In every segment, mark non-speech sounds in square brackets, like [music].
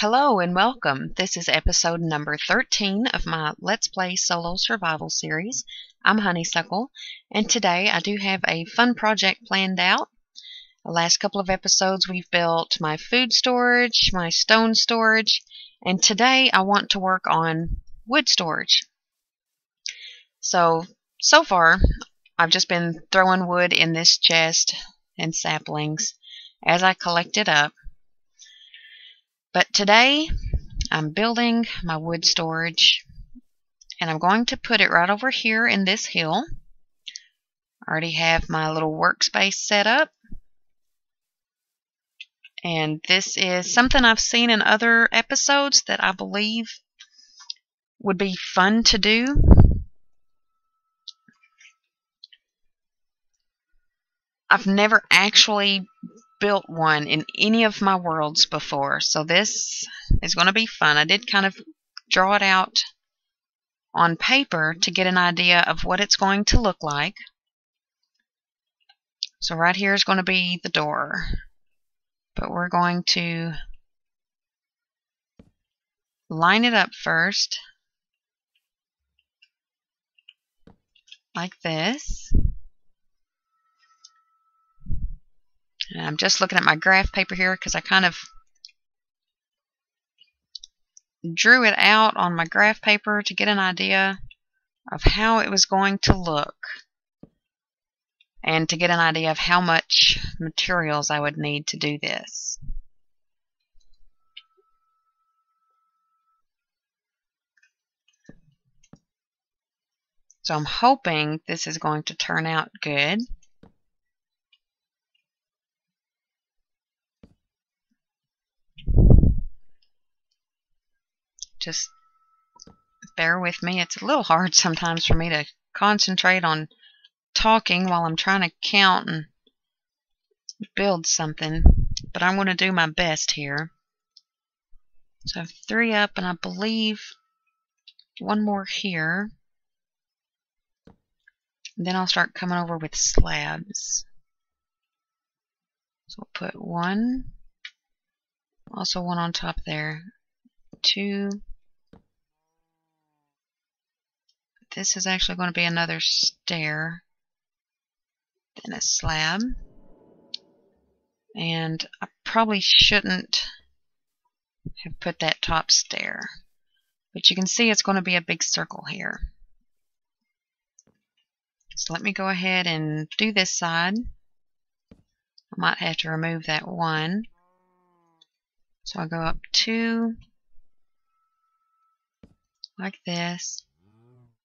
Hello and welcome. This is episode number 13 of my Let's Play Solo Survival series. I'm Honeysuckle, and today I do have a fun project planned out. The last couple of episodes we've built my food storage, my stone storage, and today I want to work on wood storage. So, so far I've just been throwing wood in this chest and saplings as I collect it up. But today I'm building my wood storage and I'm going to put it right over here in this hill. I already have my little workspace set up. And this is something I've seen in other episodes that I believe would be fun to do. I've never actually built one in any of my worlds before, so this is going to be fun. I did kind of draw it out on paper to get an idea of what it's going to look like. So right here is going to be the door, but we're going to line it up first like this. And I'm just looking at my graph paper here because I kind of drew it out on my graph paper to get an idea of how it was going to look and to get an idea of how much materials I would need to do this. So I'm hoping this is going to turn out good. Just bear with me. It's a little hard sometimes for me to concentrate on talking while I'm trying to count and build something, but I'm going to do my best here. So I have three up, and I believe one more here. Then I'll start coming over with slabs. So we'll put one, also one on top there, two, this is actually going to be another stair, then a slab. And I probably shouldn't have put that top stair. But you can see it's going to be a big circle here. So let me go ahead and do this side. I might have to remove that one. So I'll go up two, like this.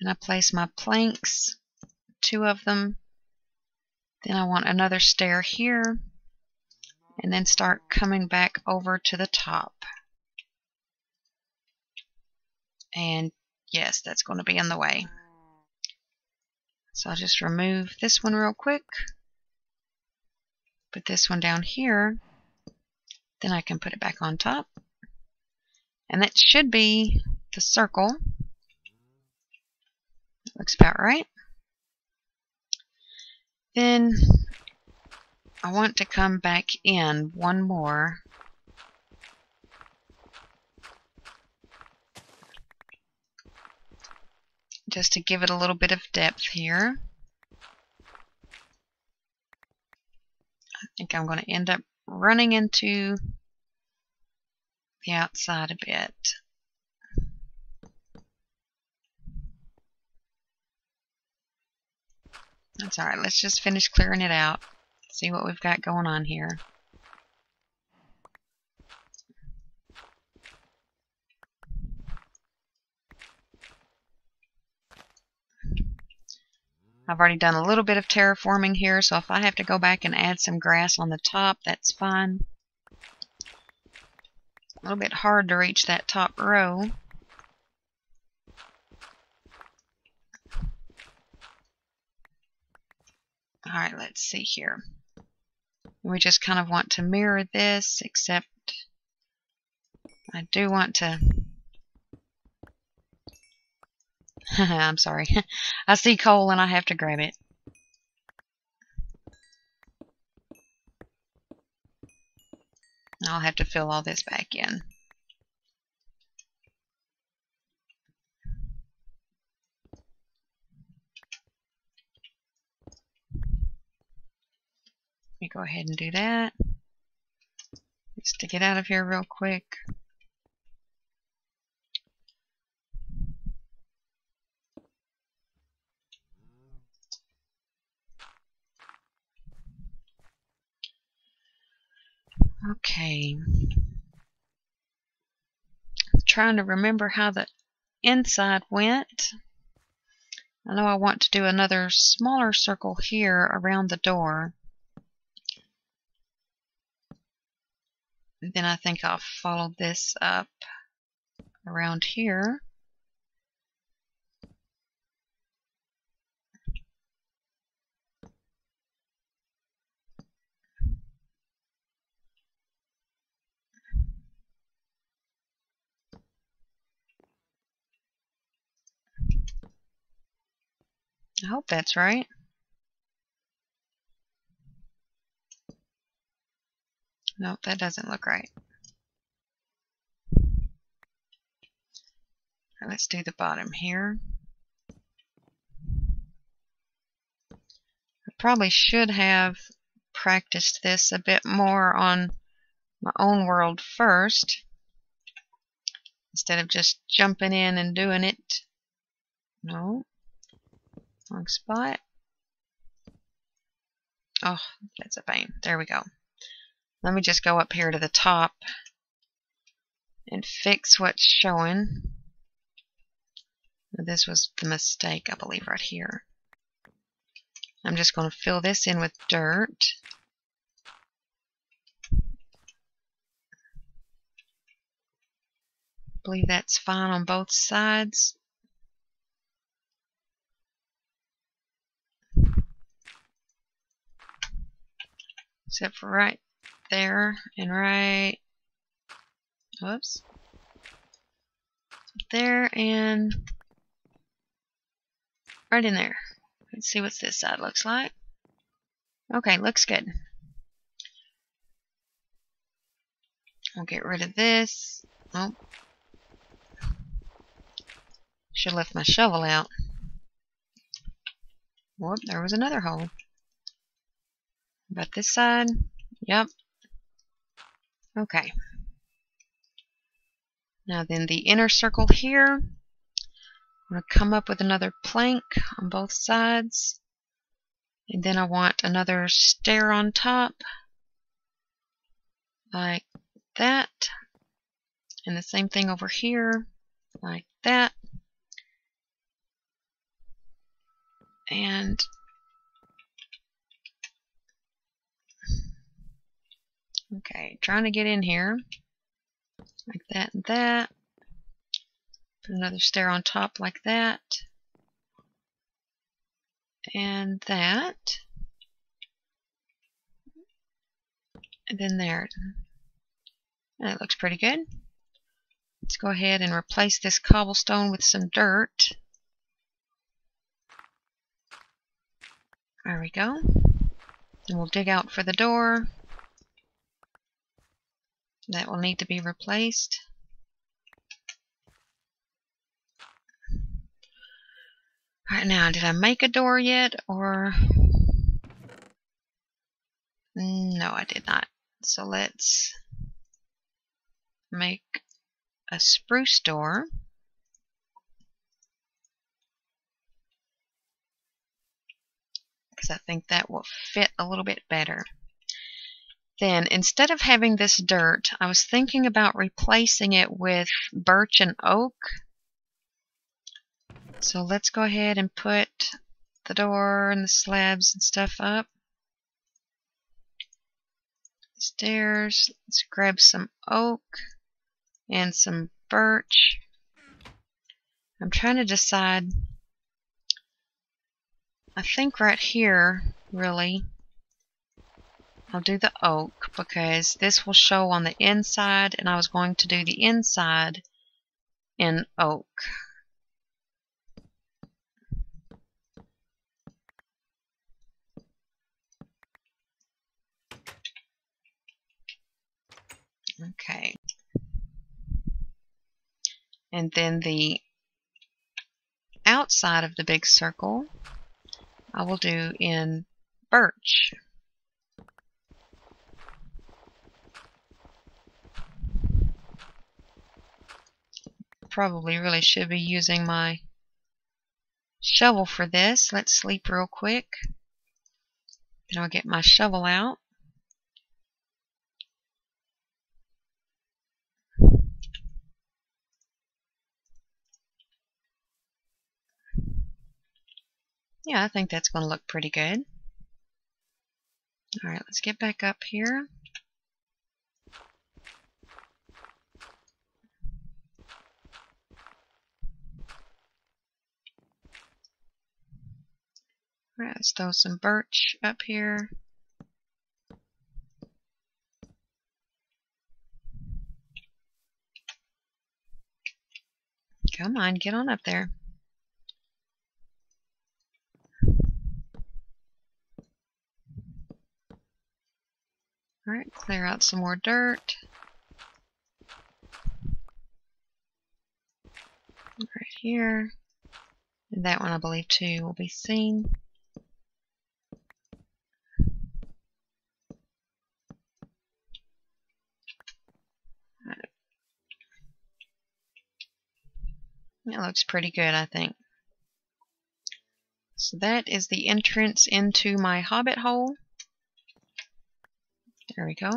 Then I place my planks, two of them. Then I want another stair here. And then start coming back over to the top. And yes, that's going to be in the way. So I'll just remove this one real quick. Put this one down here. Then I can put it back on top. And that should be the circle. Looks about right. Then I want to come back in one more. Just to give it a little bit of depth here. I think I'm going to end up running into the outside a bit. That's alright, let's just finish clearing it out. See what we've got going on here. I've already done a little bit of terraforming here, so if I have to go back and add some grass on the top, that's fine. A little bit hard to reach that top row. Alright, let's see here. We just kind of want to mirror this, except I do want to... [laughs] I'm sorry. [laughs] I see coal and I have to grab it. I'll have to fill all this back in. Go ahead and do that. Just to get out of here real quick. Okay. trying to remember how the inside went. I know I want to do another smaller circle here around the door. Then I think I'll follow this up around here. I hope that's right. Nope, that doesn't look right. right. Let's do the bottom here. I probably should have practiced this a bit more on my own world first instead of just jumping in and doing it. No. Wrong spot. Oh, that's a pain. There we go. Let me just go up here to the top and fix what's showing. This was the mistake, I believe, right here. I'm just going to fill this in with dirt. I believe that's fine on both sides. Except for right there and right, whoops, there and right in there. Let's see what this side looks like. Okay, looks good. I'll get rid of this. Oh. Should have left my shovel out. Whoop, there was another hole. About this side? Yep. Okay. Now then the inner circle here, I'm going to come up with another plank on both sides. And then I want another stair on top, like that. And the same thing over here, like that. And Okay, trying to get in here. Like that and that. Put another stair on top like that. And that. And then there. That looks pretty good. Let's go ahead and replace this cobblestone with some dirt. There we go. And we'll dig out for the door that will need to be replaced. Right now, did I make a door yet or no, I did not. So let's make a spruce door. Because I think that will fit a little bit better. Then, instead of having this dirt, I was thinking about replacing it with birch and oak. So let's go ahead and put the door and the slabs and stuff up. Stairs. Let's grab some oak and some birch. I'm trying to decide. I think right here, really, I'll do the oak because this will show on the inside and I was going to do the inside in oak. Okay. And then the outside of the big circle I will do in birch. Probably really should be using my shovel for this. Let's sleep real quick. Then I'll get my shovel out. Yeah, I think that's going to look pretty good. Alright, let's get back up here. Alright, let's throw some birch up here. Come on, get on up there. Alright, clear out some more dirt. Right here. And that one, I believe, too, will be seen. It looks pretty good, I think. So that is the entrance into my hobbit hole. There we go.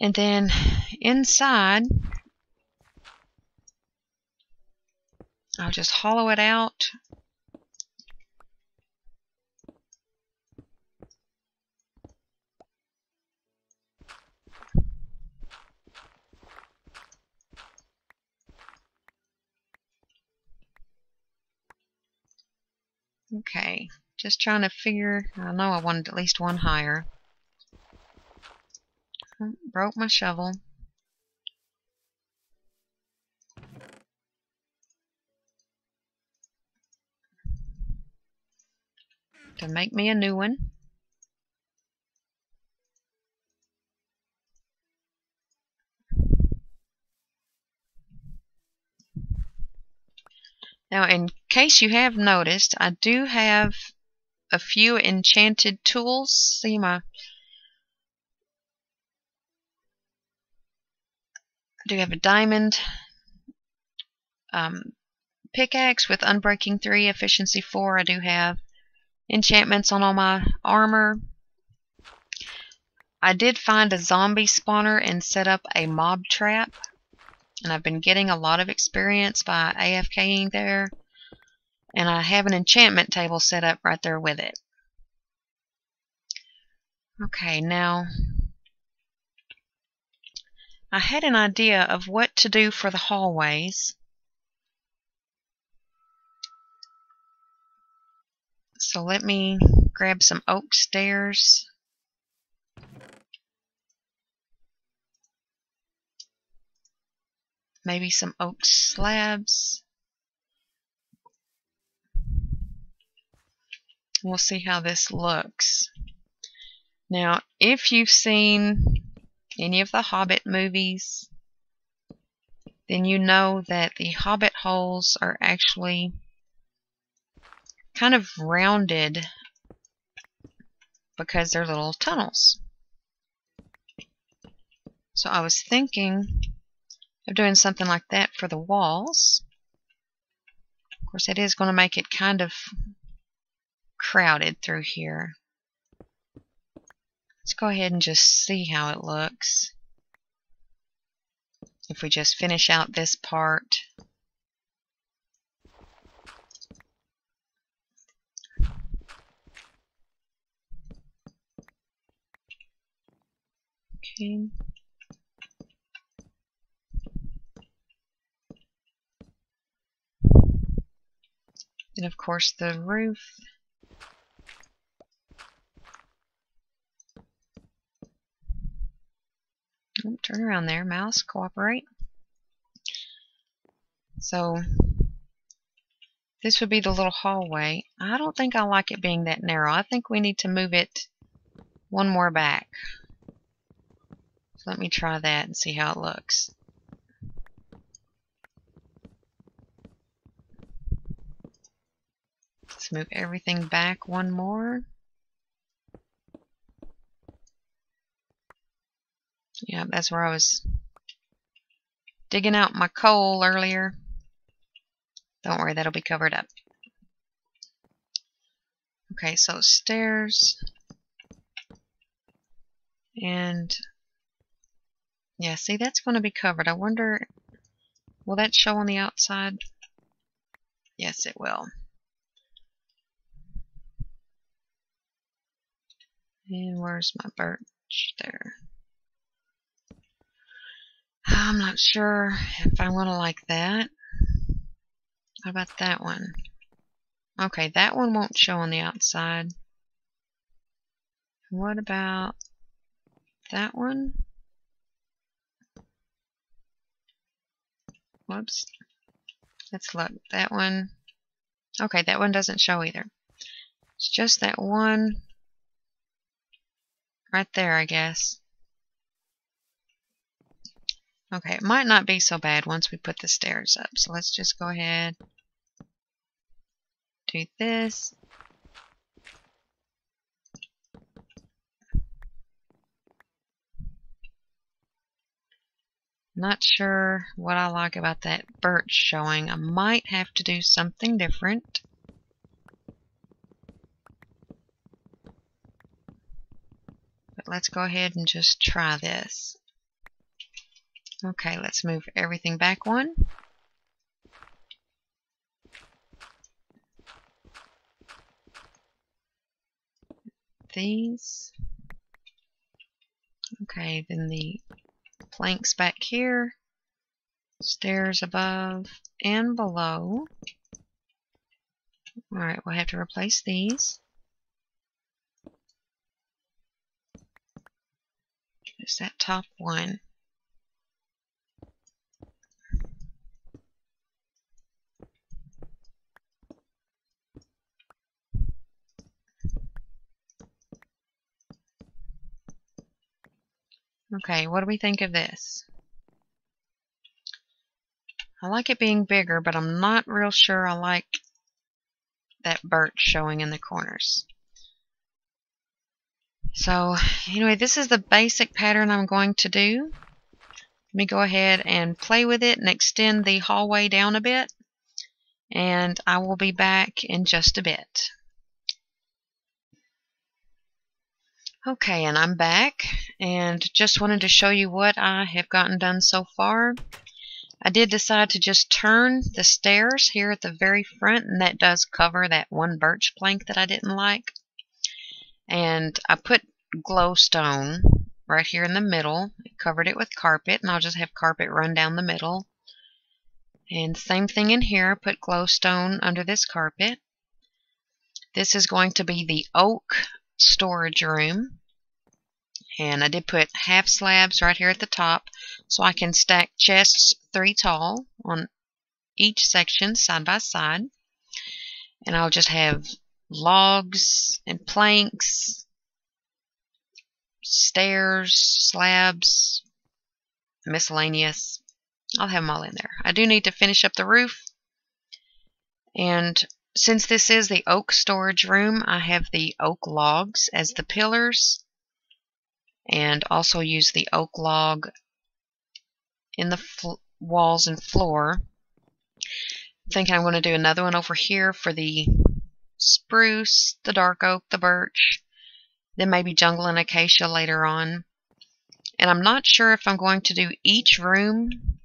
And then inside, I'll just hollow it out. Okay, just trying to figure, I know I wanted at least one higher. Broke my shovel. To make me a new one. Now, in case you have noticed, I do have a few enchanted tools. See my I do have a diamond um, pickaxe with Unbreaking 3, Efficiency 4. I do have enchantments on all my armor. I did find a zombie spawner and set up a mob trap. And I've been getting a lot of experience by AFKing there. And I have an enchantment table set up right there with it. Okay, now I had an idea of what to do for the hallways. So let me grab some oak stairs. Maybe some oak slabs. We'll see how this looks. Now, if you've seen any of the Hobbit movies, then you know that the Hobbit holes are actually kind of rounded because they're little tunnels. So I was thinking of doing something like that for the walls. Of course, it is going to make it kind of crowded through here. Let's go ahead and just see how it looks. If we just finish out this part. Okay. And of course the roof. Turn around there, mouse, cooperate. So this would be the little hallway. I don't think I like it being that narrow. I think we need to move it one more back. So let me try that and see how it looks. Let's move everything back one more. Yeah, that's where I was digging out my coal earlier. Don't worry, that'll be covered up. Okay, so stairs. And yeah, see, that's going to be covered. I wonder, will that show on the outside? Yes, it will. And where's my birch? There. I'm not sure if I want to like that. How about that one? Okay, that one won't show on the outside. What about that one? Whoops. Let's look. That one. Okay, that one doesn't show either. It's just that one right there, I guess. Okay, it might not be so bad once we put the stairs up. So let's just go ahead, do this. Not sure what I like about that birch showing. I might have to do something different. But let's go ahead and just try this. Okay, let's move everything back one. These. Okay, then the planks back here, stairs above and below. Alright, we'll have to replace these. Is that top one. Okay, what do we think of this? I like it being bigger, but I'm not real sure I like that birch showing in the corners. So, anyway, this is the basic pattern I'm going to do. Let me go ahead and play with it and extend the hallway down a bit. And I will be back in just a bit. Okay, and I'm back and just wanted to show you what I have gotten done so far. I did decide to just turn the stairs here at the very front and that does cover that one birch plank that I didn't like. And I put glowstone right here in the middle. I covered it with carpet and I'll just have carpet run down the middle. And same thing in here, I put glowstone under this carpet. This is going to be the oak storage room. And I did put half slabs right here at the top so I can stack chests three tall on each section side by side. And I'll just have logs and planks, stairs, slabs, miscellaneous. I'll have them all in there. I do need to finish up the roof. And since this is the oak storage room, I have the oak logs as the pillars and also use the oak log in the walls and floor. I'm thinking I'm going to do another one over here for the spruce, the dark oak, the birch, then maybe jungle and acacia later on. And I'm not sure if I'm going to do each room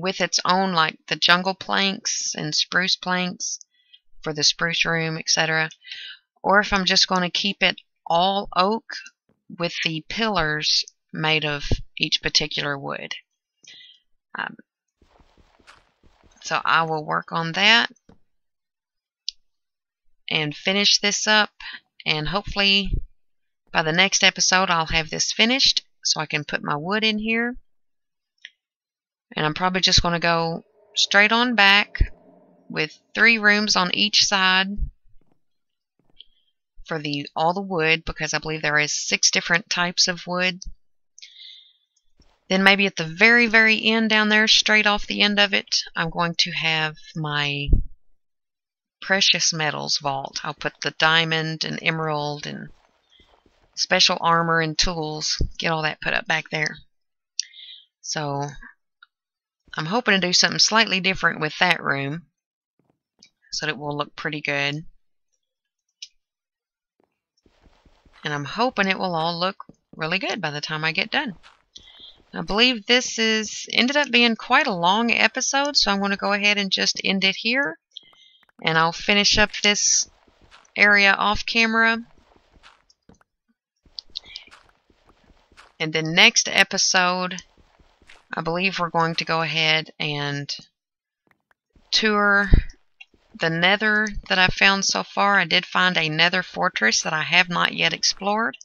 with its own like the jungle planks and spruce planks for the spruce room, etc. Or if I'm just going to keep it all oak with the pillars made of each particular wood. Um, so I will work on that and finish this up and hopefully by the next episode I'll have this finished so I can put my wood in here and I'm probably just going to go straight on back with three rooms on each side for the all the wood because I believe there is six different types of wood. Then maybe at the very, very end down there, straight off the end of it, I'm going to have my precious metals vault. I'll put the diamond and emerald and special armor and tools, get all that put up back there. So I'm hoping to do something slightly different with that room so that it will look pretty good. And I'm hoping it will all look really good by the time I get done. I believe this is ended up being quite a long episode, so I'm going to go ahead and just end it here. And I'll finish up this area off camera. And then next episode, I believe we're going to go ahead and tour the nether that I've found so far. I did find a nether fortress that I have not yet explored.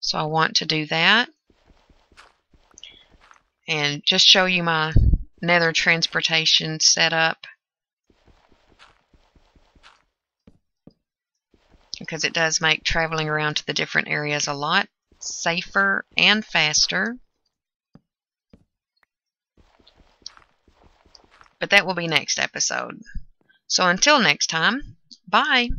So I want to do that. And just show you my nether transportation setup. Because it does make traveling around to the different areas a lot safer and faster. But that will be next episode. So until next time, bye.